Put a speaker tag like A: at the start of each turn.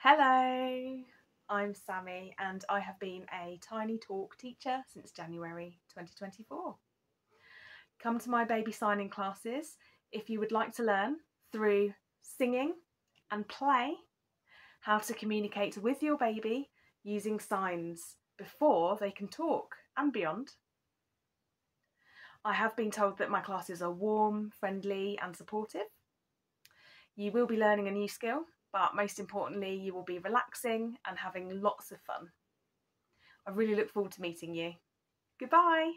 A: Hello, I'm Sammy and I have been a TinyTalk teacher since January 2024. Come to my baby signing classes if you would like to learn through singing and play how to communicate with your baby using signs before they can talk and beyond. I have been told that my classes are warm, friendly, and supportive. You will be learning a new skill but most importantly, you will be relaxing and having lots of fun. I really look forward to meeting you. Goodbye.